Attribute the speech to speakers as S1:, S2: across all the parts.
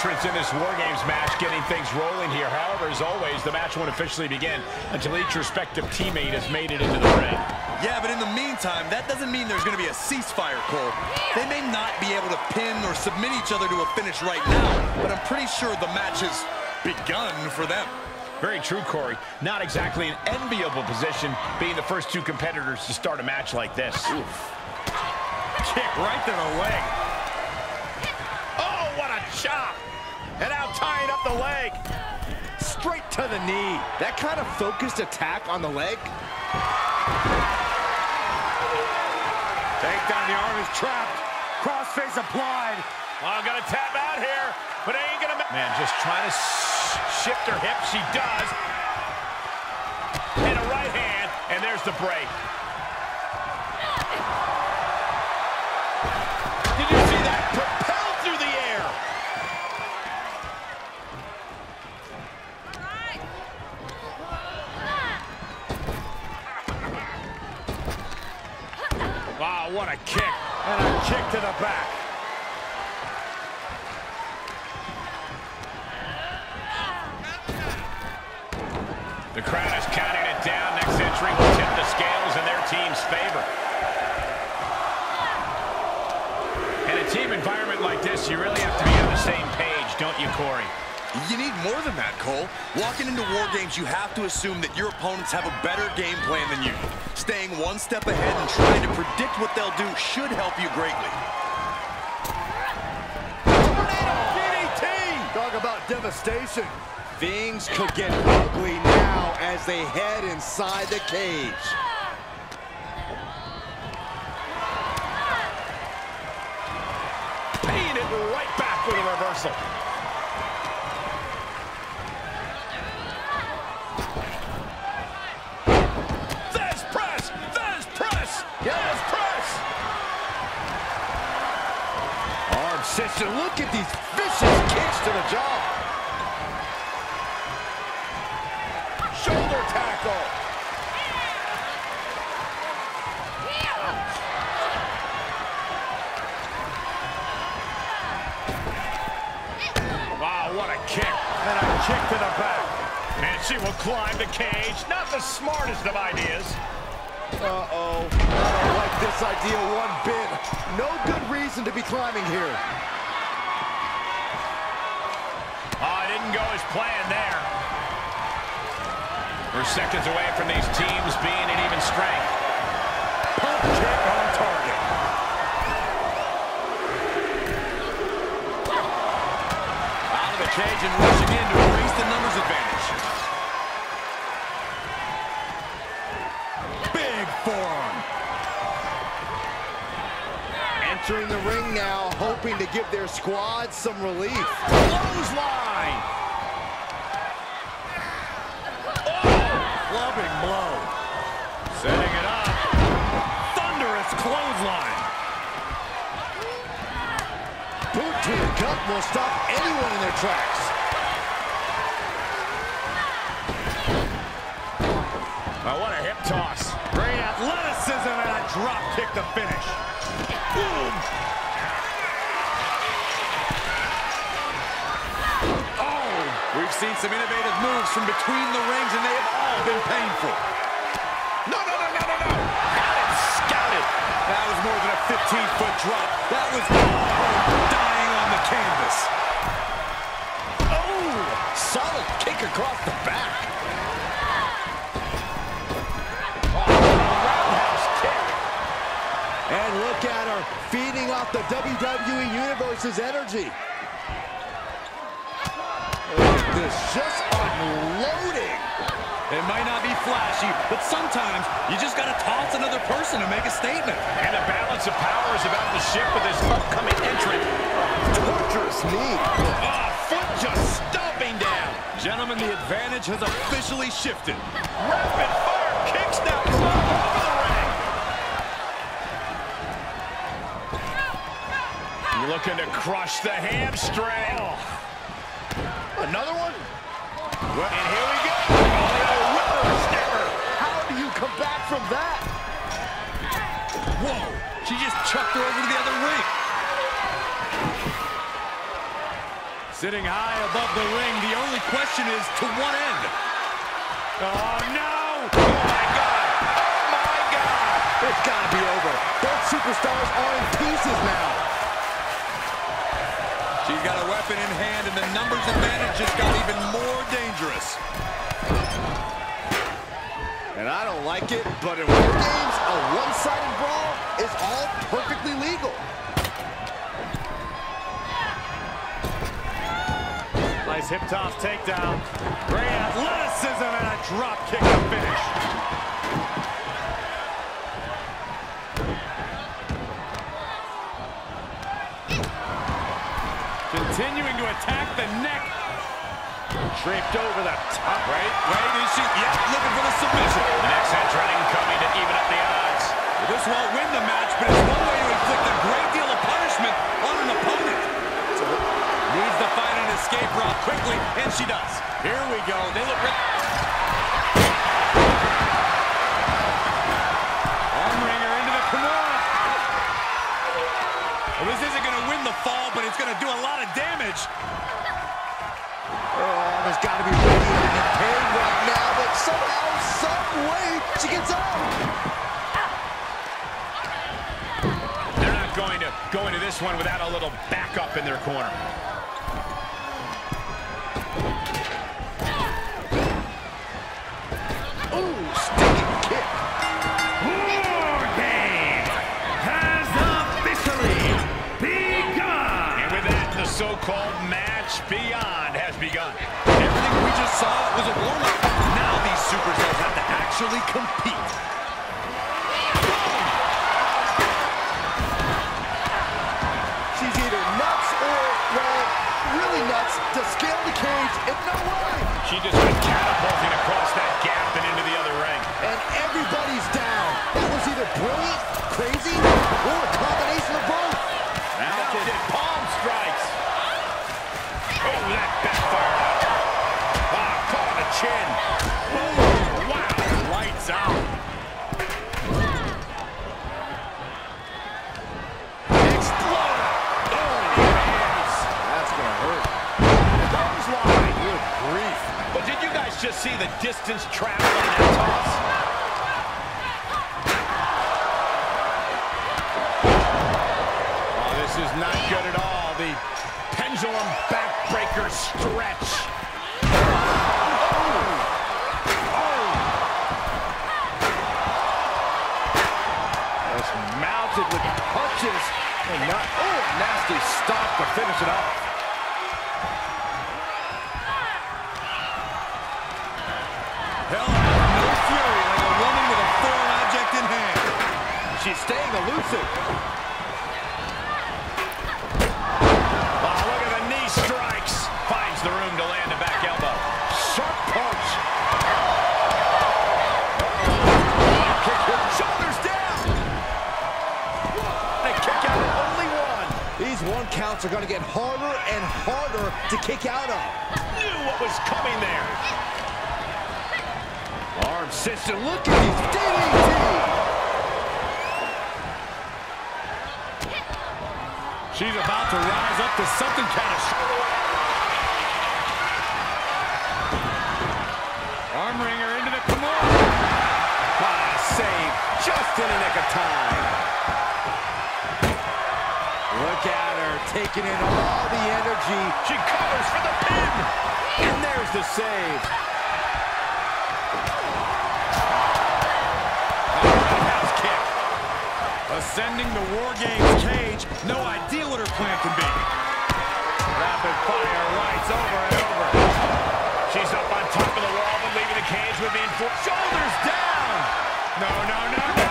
S1: entrants in this War Games match getting things rolling here. However, as always, the match won't officially begin until each respective teammate has made it into the ring.
S2: Yeah, but in the meantime, that doesn't mean there's going to be a ceasefire, Cole. They may not be able to pin or submit each other to a finish right now, but I'm pretty sure the match has begun for them.
S1: Very true, Corey. Not exactly an enviable position being the first two competitors to start a match like this. Oof.
S2: Kick right to the leg.
S1: The leg.
S3: Straight to the knee. That kind of focused attack on the leg.
S4: Take down the arm is trapped. Crossface applied.
S1: Oh, gonna tap out here, but ain't gonna... Man, just trying to shift her hip. She does. And a right hand, and there's the break. What a kick.
S4: And a kick to the back.
S1: The crowd is counting it down. Next entry will tip the scales in their team's favor. In a team environment like this, you really have to be on the same page, don't you, Corey?
S2: You need more than that, Cole. Walking into War Games, you have to assume that your opponents have a better game plan than you. Staying one step ahead and trying to predict what they'll do should help you greatly.
S3: DDT! Talk about devastation. Things could get ugly now as they head inside the cage.
S1: Paying it right back with a reversal.
S3: System. Look at these vicious kicks to the jaw.
S1: Shoulder tackle! Wow, what a kick.
S4: And a kick to the back.
S1: And she will climb the cage. Not the smartest of ideas.
S3: Uh-oh. I don't like this idea one bit. No good reason to be climbing here.
S1: Oh, it didn't go as planned there. We're seconds away from these teams being at even strength.
S4: Pump kick on target.
S2: Out of the cage and rushing in to erase the numbers advantage.
S4: Big forearm.
S3: Entering the ring now, hoping to give their squad some relief.
S1: Clothesline!
S4: Clubbing blow.
S1: Setting it up.
S4: Thunderous clothesline.
S3: Boot to the gut will stop anyone in their tracks.
S1: Oh, what a hip toss.
S4: Great athleticism and a drop kick to finish.
S1: Boom!
S2: Oh, we've seen some innovative moves from between the rings, and they have all been painful.
S1: No, no, no, no, no, no! Had it scouted.
S2: That was more than a 15-foot drop. That was dying on the canvas.
S3: Oh, solid kick across the back. And look at her, feeding off the WWE Universe's energy. Look at this, just unloading.
S2: It might not be flashy, but sometimes you just got to toss another person to make a statement.
S1: And the balance of power is about to shift with this upcoming entrant.
S3: Torturous knee.
S1: Ah, foot just stomping down.
S2: Gentlemen, the advantage has officially shifted.
S1: Rapid fire kicks now from all over the ring. Looking to crush the hamstring.
S3: Another one?
S1: And here we go. Oh, whippersnapper.
S3: How do you come back from that?
S2: Whoa, she just chucked her over to the other ring.
S4: Sitting high above the ring, the only question is to what end? Oh, no! Oh, my God! Oh, my God!
S3: It's got to be over. Both superstars are in pieces now.
S2: She's got a weapon in hand, and the numbers advantage just got even more dangerous.
S3: And I don't like it, but in war games, a one-sided brawl is all perfectly legal.
S4: Nice hip toss takedown. Great athleticism and a drop kick to finish. To attack the neck. Draped over the top.
S2: Wait, wait, is she? Yeah, looking for the submission.
S1: The next entrant coming to even up the odds.
S2: This won't win the match, but it's one way to inflict a great deal of punishment on an opponent. So Needs to find an escape route quickly, and she does.
S4: Here we go. They look
S2: fall, but it's going to do a lot of damage.
S3: Arm has got to be radiating in pain right now, but somehow, some way, she gets out.
S1: They're not going to go into this one without a little backup in their corner. The so-called match beyond has begun.
S2: Everything we just saw was a warm-up. Now these superstars have to actually compete.
S3: She's either nuts or, well, really nuts to scale the cage in no way.
S1: She just went catapulting across that gap see the distance traveled in that toss? Oh, this is not good at all. The pendulum backbreaker stretch. Oh.
S3: That's mounted with punches. And not, oh, nasty stop to finish it off.
S2: Hell, no fury like a woman with a foreign object in hand.
S3: She's staying elusive.
S1: Oh, look at the knee strikes. Finds the room to land a back elbow.
S3: Punch. Oh, kick him. Shoulders down.
S1: Kick out only one.
S3: These one counts are going to get harder and harder to kick out of.
S1: Knew what was coming there.
S3: System. Look at these DDT.
S4: She's about to rise up to something catastrophic. Arm wringer into the Kimura.
S3: Ah, save just in the nick of time. Look at her taking in all the energy.
S1: She covers for the pin.
S3: And there's the save.
S4: Ascending the War Games cage. No idea what her plan can be.
S1: Rapid fire rights over and over. She's up on top of the wall, but leaving the cage would be enforced. Shoulders down. No, no, no, no.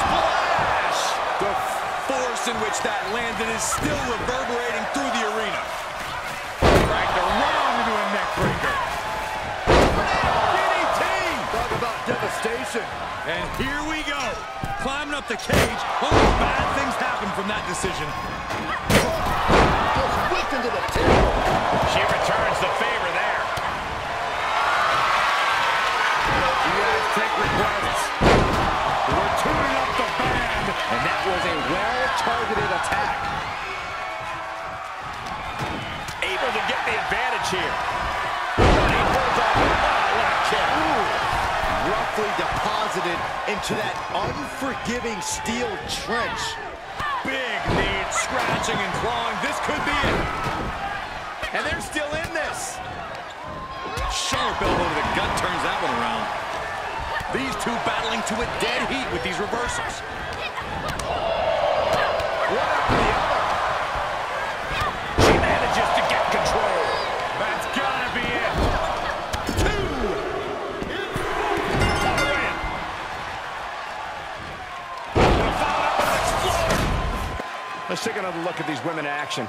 S1: Splash.
S2: The force in which that landed is still reverberating through the arena.
S4: Dragged around into a neck breaker.
S3: DDT. Talk about devastation.
S4: And here we go. Climbing up the cage. Only bad things happen from that decision.
S3: Into that unforgiving steel trench.
S1: Big knee, scratching and clawing. This could be it. And they're still in this.
S2: Sharp elbow to the gut turns that one around. These two battling to a dead heat with these reversals.
S1: Look at these women in action.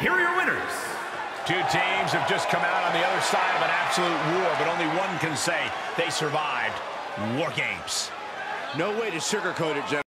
S5: Here are your winners.
S1: Two teams have just come out on the other side of an absolute war, but only one can say they survived War Games.
S3: No way to sugarcoat it, gentlemen.